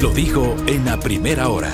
Lo dijo en la primera hora.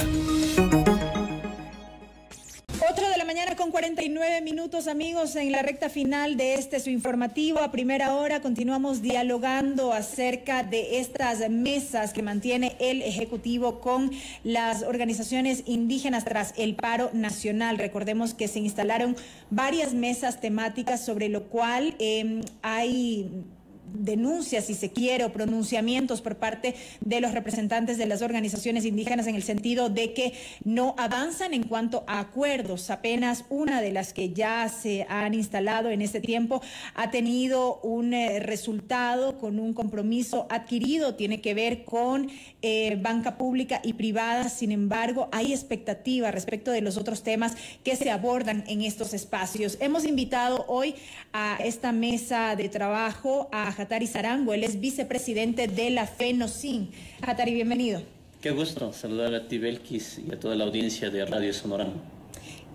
49 minutos, amigos, en la recta final de este su informativo. A primera hora continuamos dialogando acerca de estas mesas que mantiene el Ejecutivo con las organizaciones indígenas tras el paro nacional. Recordemos que se instalaron varias mesas temáticas sobre lo cual eh, hay denuncias, si se quiere, o pronunciamientos por parte de los representantes de las organizaciones indígenas en el sentido de que no avanzan en cuanto a acuerdos. Apenas una de las que ya se han instalado en este tiempo ha tenido un eh, resultado con un compromiso adquirido, tiene que ver con eh, banca pública y privada. Sin embargo, hay expectativa respecto de los otros temas que se abordan en estos espacios. Hemos invitado hoy a esta mesa de trabajo a Hatari Zarango, él es vicepresidente de la FENOCIN. Hatari, bienvenido. Qué gusto saludar a ti, Belkis, y a toda la audiencia de Radio Sonorano.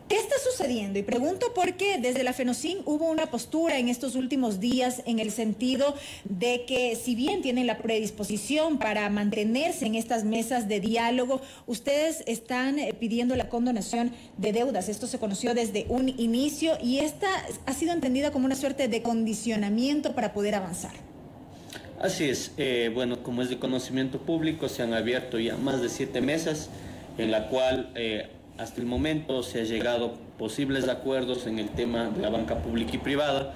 ¿Qué está sucediendo? Y pregunto porque desde la FENOCIN hubo una postura en estos últimos días en el sentido de que si bien tienen la predisposición para mantenerse en estas mesas de diálogo, ustedes están eh, pidiendo la condonación de deudas. Esto se conoció desde un inicio y esta ha sido entendida como una suerte de condicionamiento para poder avanzar. Así es. Eh, bueno, como es de conocimiento público, se han abierto ya más de siete mesas en la cual... Eh, hasta el momento se ha llegado posibles acuerdos en el tema de la banca pública y privada,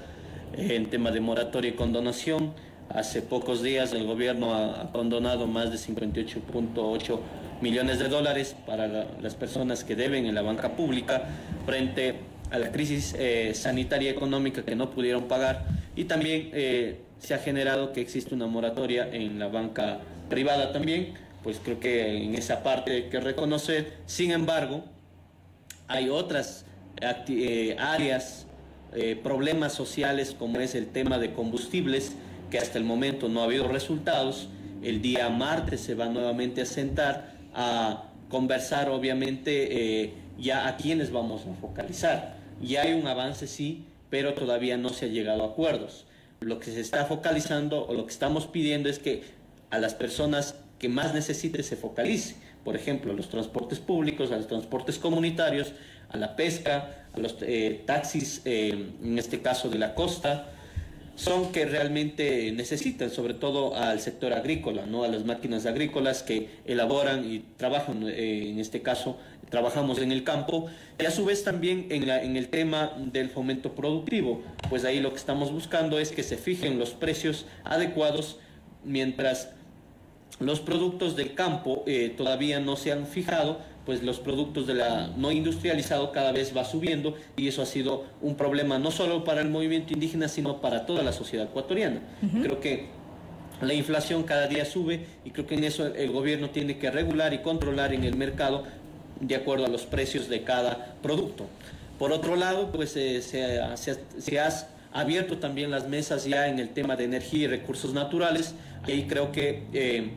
en tema de moratoria y condonación. Hace pocos días el gobierno ha, condonado más de 58.8 millones de dólares para las personas que deben en la banca pública frente a la crisis eh, sanitaria y económica que no pudieron pagar y también eh, se ha generado que existe una moratoria en la banca privada también, pues creo que en esa parte hay que reconocer. Sin embargo, hay otras eh, áreas, eh, problemas sociales como es el tema de combustibles, que hasta el momento no ha habido resultados. El día martes se va nuevamente a sentar a conversar, obviamente, eh, ya a quiénes vamos a focalizar. Ya hay un avance, sí, pero todavía no se ha llegado a acuerdos. Lo que se está focalizando o lo que estamos pidiendo es que a las personas que más necesite se focalice por ejemplo, a los transportes públicos, a los transportes comunitarios, a la pesca, a los eh, taxis, eh, en este caso de la costa, son que realmente necesitan, sobre todo al sector agrícola, ¿no? a las máquinas agrícolas que elaboran y trabajan, eh, en este caso, trabajamos en el campo, y a su vez también en, en el tema del fomento productivo, pues ahí lo que estamos buscando es que se fijen los precios adecuados mientras los productos del campo eh, todavía no se han fijado, pues los productos de la no industrializado cada vez va subiendo y eso ha sido un problema no solo para el movimiento indígena, sino para toda la sociedad ecuatoriana. Creo que la inflación cada día sube y creo que en eso el gobierno tiene que regular y controlar en el mercado de acuerdo a los precios de cada producto. Por otro lado, pues eh, se, se, ha abierto también las mesas ya en el tema de energía y recursos naturales y creo que eh,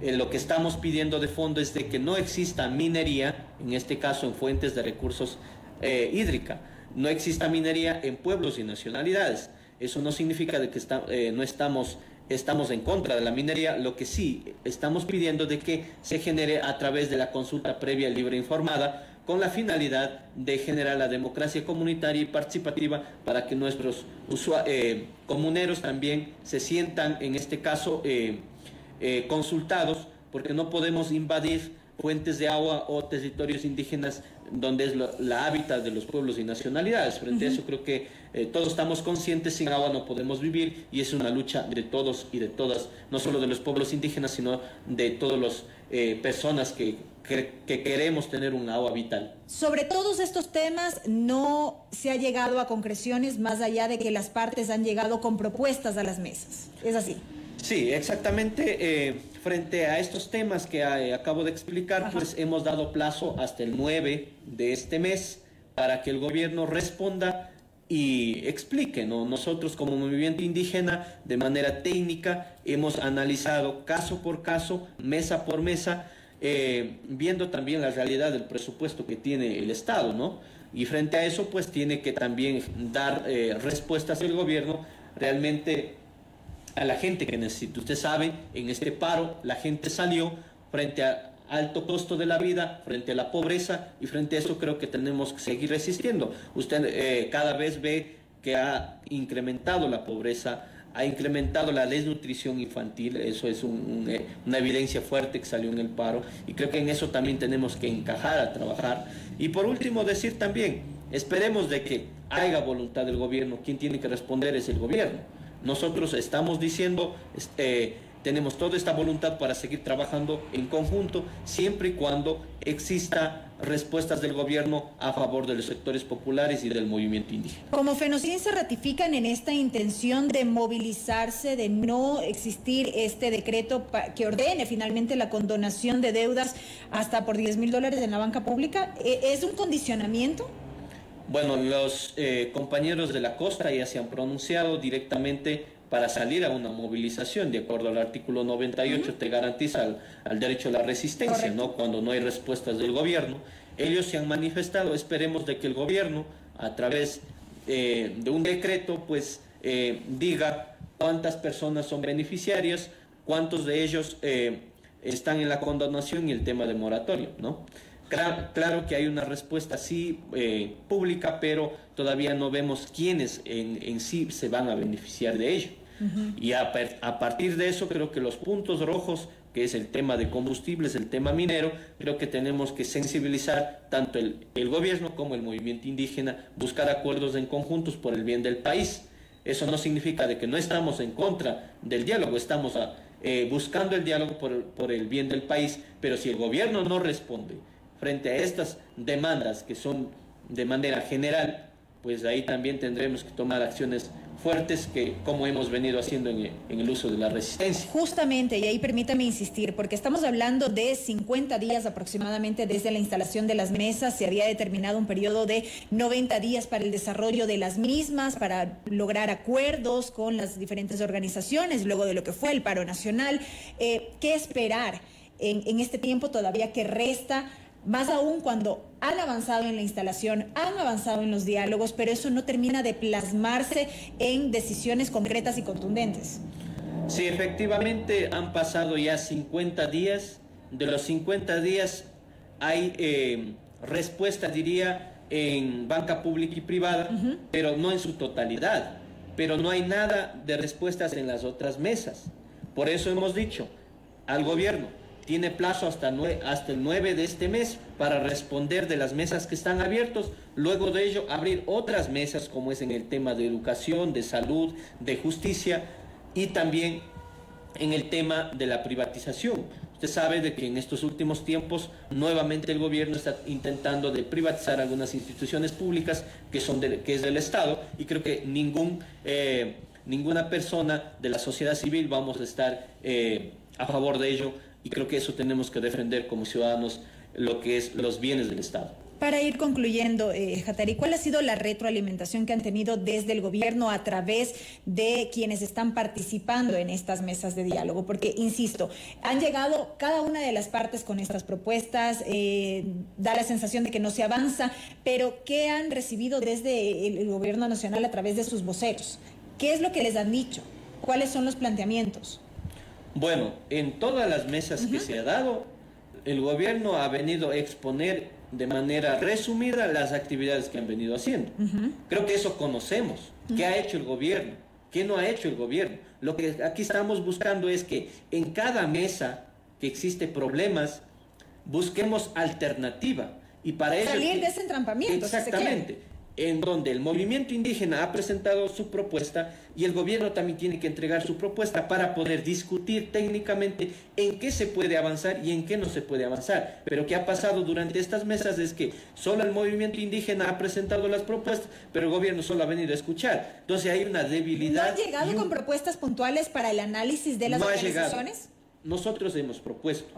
eh, lo que estamos pidiendo de fondo es de que no exista minería, en este caso en fuentes de recursos eh, hídrica, no exista minería en pueblos y nacionalidades. Eso no significa de que eh, no estamos, estamos en contra de la minería, lo que sí estamos pidiendo de que se genere a través de la consulta previa libre informada con la finalidad de generar la democracia comunitaria y participativa para que nuestros eh, comuneros también se sientan, en este caso, eh, eh, consultados, porque no podemos invadir fuentes de agua o territorios indígenas donde es la hábitat de los pueblos y nacionalidades. Frente a eso creo que todos estamos conscientes, sin agua no podemos vivir y es una lucha de todos y de todas, no solo de los pueblos indígenas, sino de todas las personas que que, queremos tener un agua vital. Sobre todos estos temas no se ha llegado a concreciones más allá de que las partes han llegado con propuestas a las mesas. ¿Es así? Sí, exactamente. Eh, frente a estos temas que eh, acabo de explicar, pues hemos dado plazo hasta el 9 de este mes para que el gobierno responda y explique. ¿no? Nosotros como movimiento indígena, de manera técnica, hemos analizado caso por caso, mesa por mesa, eh, viendo también la realidad del presupuesto que tiene el Estado, ¿no? Y frente a eso, pues tiene que también dar eh, respuestas el gobierno realmente a la gente que necesita. Usted sabe, en este paro la gente salió frente a alto costo de la vida, frente a la pobreza y frente a eso creo que tenemos que seguir resistiendo. Usted eh, cada vez ve que ha incrementado la pobreza, ha incrementado la desnutrición infantil, eso es eh, una evidencia fuerte que salió en el paro y creo que en eso también tenemos que encajar a trabajar. Y por último decir también, esperemos de que haya voluntad del gobierno, quien tiene que responder es el gobierno. Nosotros estamos diciendo, este, tenemos toda esta voluntad para seguir trabajando en conjunto, siempre y cuando exista respuestas del gobierno a favor de los sectores populares y del movimiento indígena. Como Fenocin se ratifican en esta intención de movilizarse, de no existir este decreto que ordene finalmente la condonación de deudas hasta por 10 mil dólares en la banca pública, ¿e-, ¿es un condicionamiento? Bueno, los eh, compañeros de la costa ya se han pronunciado directamente para salir a una movilización, de acuerdo al artículo 98, te garantiza al, derecho a la resistencia, ¿no? Cuando no hay respuestas del gobierno. Ellos se han manifestado, esperemos de que el gobierno, a través eh, de un decreto, pues eh, diga cuántas personas son beneficiarias, cuántos de ellos eh, están en la condonación y el tema de moratorio, ¿no? Claro, que hay una respuesta sí pública, pero todavía no vemos quiénes en, en sí se van a beneficiar de ello. Y a, partir de eso creo que los puntos rojos, que es el tema de combustibles, el tema minero, creo que tenemos que sensibilizar tanto el, gobierno como el movimiento indígena, buscar acuerdos en conjuntos por el bien del país. Eso no significa de que no estamos en contra del diálogo, estamos eh, buscando el diálogo por, por el bien del país, pero si el gobierno no responde frente a estas demandas que son de manera general, pues ahí también tendremos que tomar acciones fuertes que como hemos venido haciendo en, el uso de la resistencia. Justamente, y ahí permítame insistir, porque estamos hablando de 50 días aproximadamente desde la instalación de las mesas, se había determinado un periodo de 90 días para el desarrollo de las mismas, para lograr acuerdos con las diferentes organizaciones, luego de lo que fue el paro nacional. Eh, ¿Qué esperar en, en este tiempo todavía que resta? Más aún cuando han avanzado en la instalación, han avanzado en los diálogos, pero eso no termina de plasmarse en decisiones concretas y contundentes. Sí, efectivamente han pasado ya 50 días. De los 50 días hay eh, respuesta, diría, en banca pública y privada, pero no en su totalidad. Pero no hay nada de respuestas en las otras mesas. Por eso hemos dicho al gobierno, tiene plazo hasta, hasta el 9 de este mes para responder de las mesas que están abiertos. Luego de ello, abrir otras mesas como es en el tema de educación, de salud, de justicia y también en el tema de la privatización. Usted sabe de que en estos últimos tiempos nuevamente el gobierno está intentando de privatizar algunas instituciones públicas que, son que es del Estado y creo que ningún, eh, ninguna persona de la sociedad civil vamos a estar eh, a favor de ello y creo que eso tenemos que defender como ciudadanos lo que es los bienes del Estado. Para ir concluyendo, eh, Jatari, ¿cuál ha sido la retroalimentación que han tenido desde el gobierno a través de quienes están participando en estas mesas de diálogo? Porque, insisto, han llegado cada una de las partes con estas propuestas, eh, da la sensación de que no se avanza, pero ¿qué han recibido desde el, gobierno nacional a través de sus voceros? ¿Qué es lo que les han dicho? ¿Cuáles son los planteamientos? Bueno, en todas las mesas que se ha dado, el gobierno ha venido a exponer de manera resumida las actividades que han venido haciendo. Creo que eso conocemos. ¿Qué ha hecho el gobierno? ¿Qué no ha hecho el gobierno? Lo que aquí estamos buscando es que en cada mesa que existe problemas, busquemos alternativa. Y para. Salir de ese entrampamiento. Exactamente en donde el movimiento indígena ha presentado su propuesta y el gobierno también tiene que entregar su propuesta para poder discutir técnicamente en qué se puede avanzar y en qué no se puede avanzar. Pero qué ha pasado durante estas mesas es que solo el movimiento indígena ha presentado las propuestas, pero el gobierno solo ha venido a escuchar. Entonces hay una debilidad. ¿No han llegado con propuestas puntuales para el análisis de las no organizaciones? Nosotros hemos propuesto,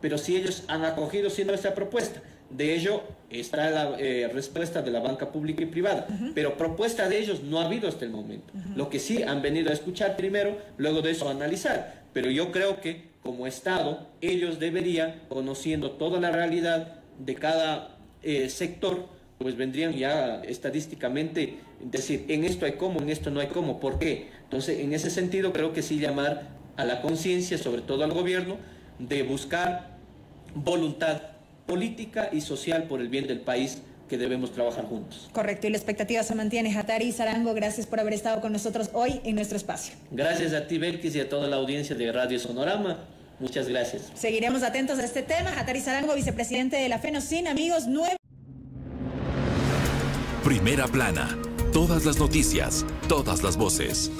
pero si ellos han acogido sin nuestra propuesta, de ello está la eh, respuesta de la banca pública y privada, pero propuesta de ellos no ha habido hasta el momento. Lo que sí han venido a escuchar primero, luego de eso a analizar. Pero yo creo que como Estado ellos deberían, conociendo toda la realidad de cada eh, sector, pues vendrían ya estadísticamente decir, en esto hay cómo, en esto no hay cómo, ¿por qué? Entonces, en ese sentido creo que sí llamar a la conciencia, sobre todo al gobierno, de buscar voluntad política y social por el bien del país que debemos trabajar juntos. Correcto, y la expectativa se mantiene. Hatari Sarango, gracias por haber estado con nosotros hoy en nuestro espacio. Gracias a ti, Belkis, y a toda la audiencia de Radio Sonorama. Muchas gracias. Seguiremos atentos a este tema. Hatari Sarango, vicepresidente de la FENOCIN, amigos, nueve. Primera plana. Todas las noticias, todas las voces.